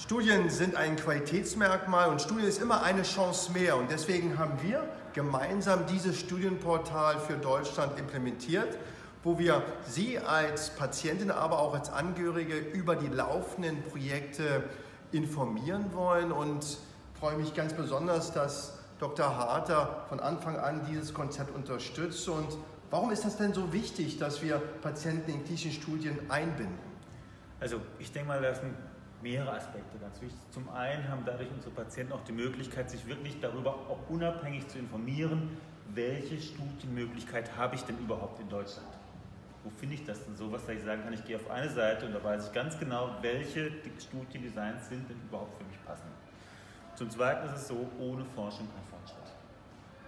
Studien sind ein Qualitätsmerkmal und Studien ist immer eine Chance mehr. Und deswegen haben wir gemeinsam dieses Studienportal für Deutschland implementiert, wo wir Sie als Patientin, aber auch als Angehörige über die laufenden Projekte informieren wollen. Und freue mich ganz besonders, dass Dr. Harter von Anfang an dieses Konzept unterstützt. Und warum ist das denn so wichtig, dass wir Patienten in klinischen Studien einbinden? Also ich denke mal, das sind mehrere Aspekte ganz wichtig. Zum einen haben dadurch unsere Patienten auch die Möglichkeit, sich wirklich darüber auch unabhängig zu informieren, welche Studienmöglichkeit habe ich denn überhaupt in Deutschland. Wo finde ich das denn so, was ich sagen kann, ich gehe auf eine Seite und da weiß ich ganz genau, welche Studiendesigns sind denn überhaupt für mich passend. Zum Zweiten ist es so, ohne Forschung kein Fortschritt.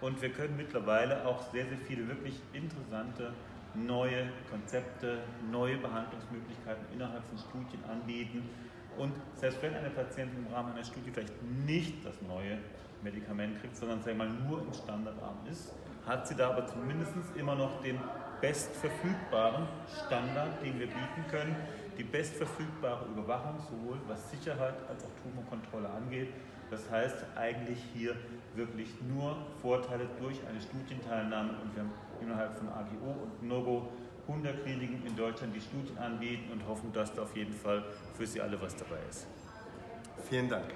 Und wir können mittlerweile auch sehr, sehr viele wirklich interessante neue Konzepte, neue Behandlungsmöglichkeiten innerhalb von Studien anbieten. Und selbst wenn eine Patientin im Rahmen einer Studie vielleicht nicht das neue Medikament kriegt, sondern sagen wir mal nur im Standardarm ist, hat sie da aber zumindest immer noch den bestverfügbaren Standard, den wir bieten können, die bestverfügbare Überwachung, sowohl was Sicherheit als auch Tumorkontrolle angeht. Das heißt eigentlich hier wirklich nur Vorteile durch eine Studienteilnahme und wir haben innerhalb von AGO und NOGO 100 Kliniken in Deutschland, die Studien anbieten und hoffen, dass da auf jeden Fall für Sie alle was dabei ist. Vielen Dank.